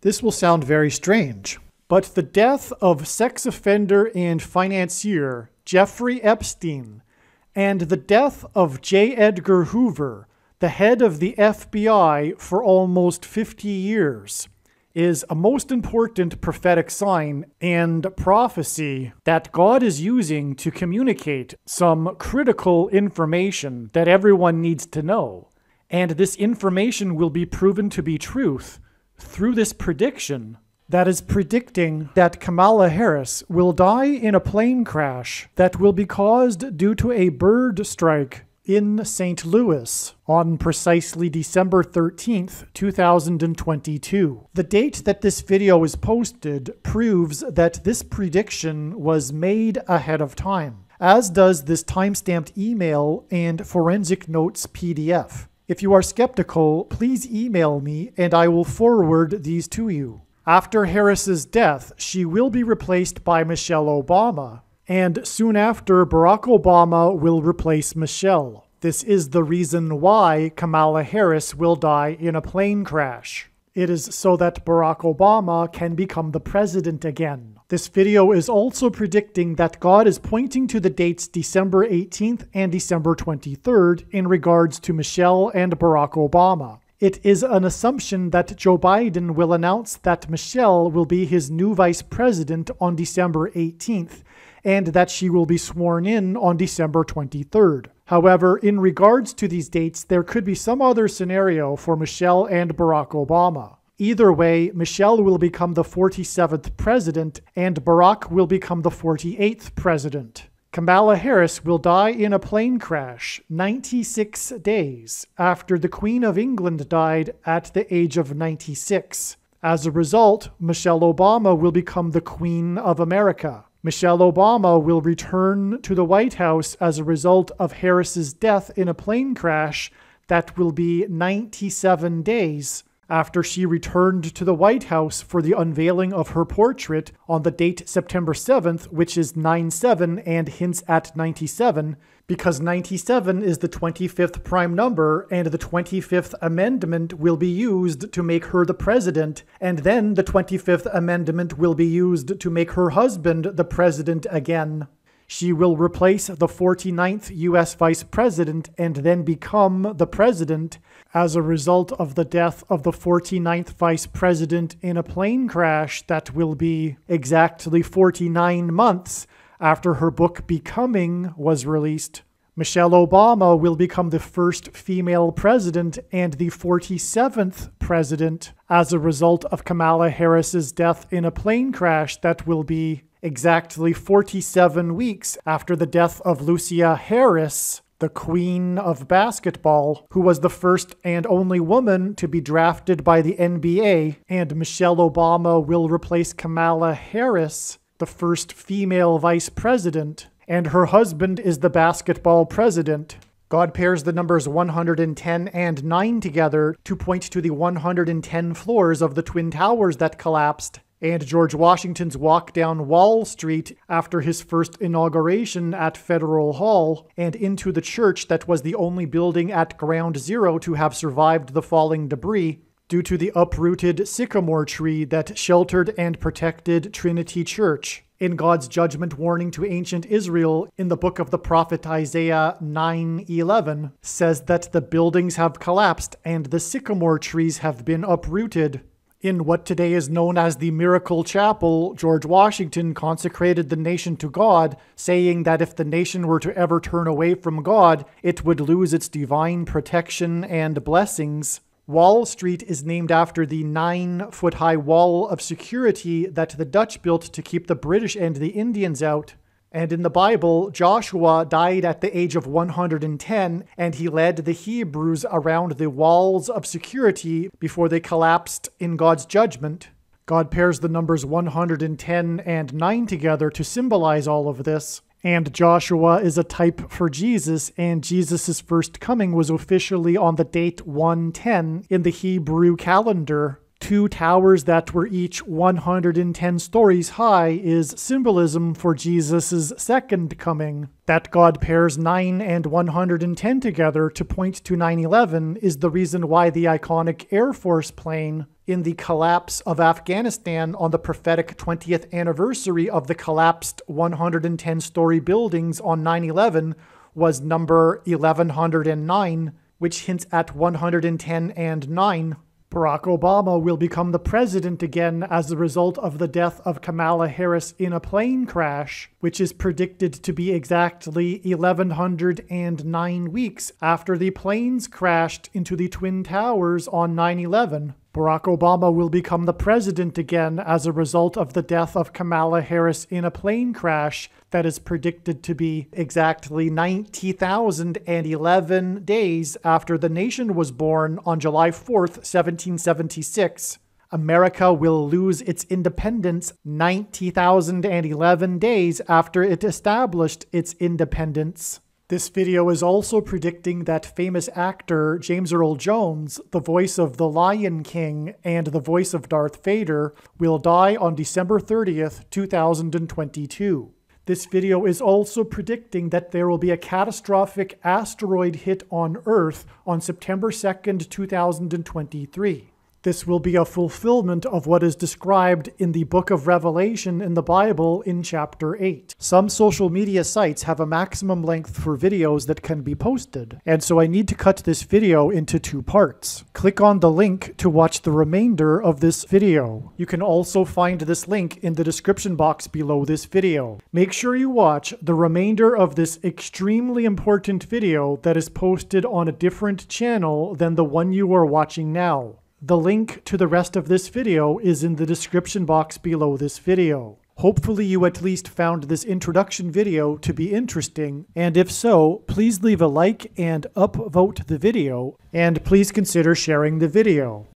This will sound very strange, but the death of sex offender and financier Jeffrey Epstein and the death of J. Edgar Hoover, the head of the FBI for almost 50 years, is a most important prophetic sign and prophecy that God is using to communicate some critical information that everyone needs to know. And this information will be proven to be truth through this prediction that is predicting that Kamala Harris will die in a plane crash that will be caused due to a bird strike in St. Louis on precisely December 13th, 2022. The date that this video is posted proves that this prediction was made ahead of time, as does this timestamped email and forensic notes PDF. If you are skeptical, please email me and I will forward these to you. After Harris's death, she will be replaced by Michelle Obama, and soon after, Barack Obama will replace Michelle. This is the reason why Kamala Harris will die in a plane crash. It is so that Barack Obama can become the president again. This video is also predicting that God is pointing to the dates December 18th and December 23rd in regards to Michelle and Barack Obama. It is an assumption that Joe Biden will announce that Michelle will be his new vice president on December 18th and that she will be sworn in on December 23rd. However, in regards to these dates, there could be some other scenario for Michelle and Barack Obama. Either way, Michelle will become the 47th president and Barack will become the 48th president. Kamala Harris will die in a plane crash 96 days after the Queen of England died at the age of 96. As a result, Michelle Obama will become the Queen of America. Michelle Obama will return to the White House as a result of Harris's death in a plane crash that will be 97 days after she returned to the White House for the unveiling of her portrait on the date September 7th, which is 9 7 and hints at 97, because 97 is the 25th prime number and the 25th amendment will be used to make her the president, and then the 25th amendment will be used to make her husband the president again. She will replace the 49th U.S. Vice President and then become the President as a result of the death of the 49th Vice President in a plane crash that will be exactly 49 months after her book Becoming was released. Michelle Obama will become the first female president and the 47th president as a result of Kamala Harris's death in a plane crash that will be exactly 47 weeks after the death of Lusia Harris, the queen of basketball, who was the first and only woman to be drafted by the NBA, and Michelle Obama will replace Kamala Harris, the first female vice president, and her husband is the basketball president. God pairs the numbers 110 and 9 together to point to the 110 floors of the Twin Towers that collapsed and George Washington's walk down Wall Street after his first inauguration at Federal Hall and into the church that was the only building at Ground Zero to have survived the falling debris due to the uprooted sycamore tree that sheltered and protected Trinity Church. In God's judgment warning to ancient Israel in the book of the prophet Isaiah 9:11 says that the buildings have collapsed and the sycamore trees have been uprooted. In what today is known as the Miracle Chapel, George Washington consecrated the nation to God, saying that if the nation were to ever turn away from God, it would lose its divine protection and blessings. Wall Street is named after the nine foot high wall of security that the Dutch built to keep the British and the Indians out. And in the Bible, Joshua died at the age of 110, and he led the Hebrews around the walls of security before they collapsed in God's judgment. God pairs the numbers 110 and 9 together to symbolize all of this. And Joshua is a type for Jesus, and Jesus' first coming was officially on the date 110 in the Hebrew calendar two towers that were each 110 stories high is symbolism for Jesus' second coming. That God pairs 9 and 110 together to point to 9 11 is the reason why the iconic Air Force plane in the collapse of Afghanistan on the prophetic 20th anniversary of the collapsed 110 story buildings on 9 11 was number 1109, which hints at 110 and 9. Barack Obama will become the president again as a result of the death of Kamala Harris in a plane crash, which is predicted to be exactly 1109 weeks after the planes crashed into the Twin Towers on 9 11. Barack Obama will become the president again as a result of the death of Kamala Harris in a plane crash that is predicted to be exactly 90,011 days after the nation was born on July 4th, 1776. America will lose its independence 90,011 days after it established its independence. This video is also predicting that famous actor James Earl Jones, the voice of the Lion King and the voice of Darth Vader, will die on December 30th, 2022. This video is also predicting that there will be a catastrophic asteroid hit on Earth on September 2nd, 2023. This will be a fulfillment of what is described in the book of Revelation in the Bible in chapter 8. Some social media sites have a maximum length for videos that can be posted, and so I need to cut this video into two parts. Click on the link to watch the remainder of this video. You can also find this link in the description box below this video. Make sure you watch the remainder of this extremely important video that is posted on a different channel than the one you are watching now. The link to the rest of this video is in the description box below this video. Hopefully you at least found this introduction video to be interesting, and if so, please leave a like and upvote the video, and please consider sharing the video.